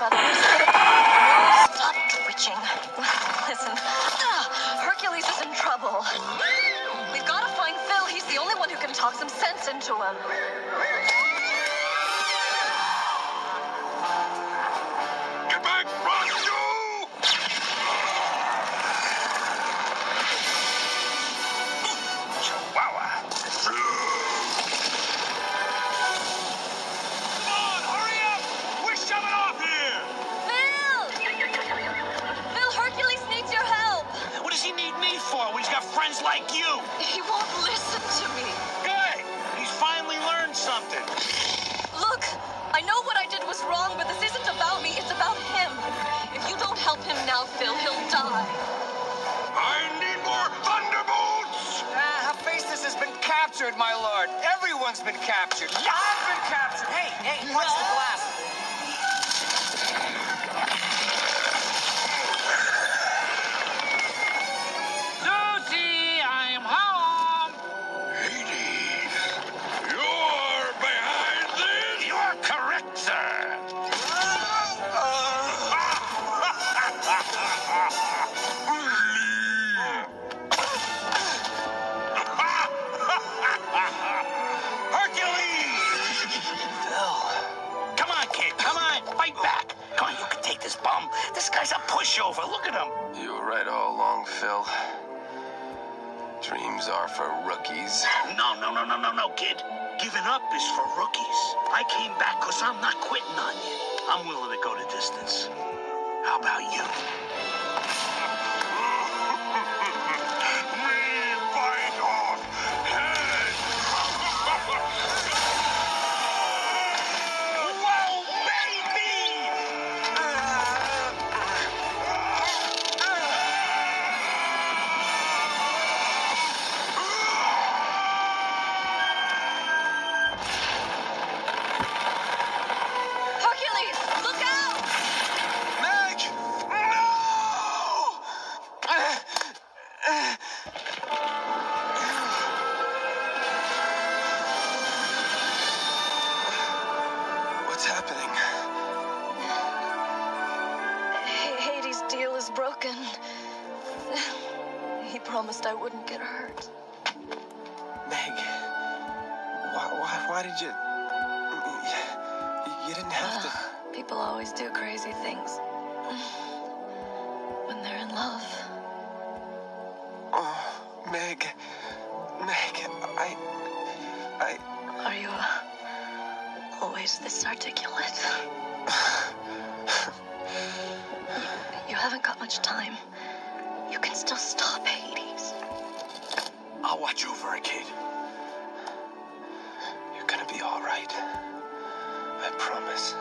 others. Stop twitching. Listen, ah, Hercules is in trouble. We've got to find Phil. He's the only one who can talk some sense into him. Friends like you? He won't listen to me. Good! He's finally learned something. Look, I know what I did was wrong, but this isn't about me. It's about him. If you don't help him now, Phil, he'll die. I need more thunderbolts! Ah, Hephaestus has been captured, my lord. Everyone's been captured. I've been captured. Hey, hey, what's the glass? Pushover. Look at him. You were right all along, Phil. Dreams are for rookies. No, no, no, no, no, kid. Giving up is for rookies. I came back because I'm not quitting on you. I'm willing to go the distance. How about you? Broken. He promised I wouldn't get hurt. Meg, why, why, why did you? You didn't have to. People always do crazy things. When they're in love. Oh, Meg, Meg, I, I. Are you uh, always this articulate? Haven't got much time. You can still stop Hades. I'll watch over her, kid. You're gonna be all right. I promise.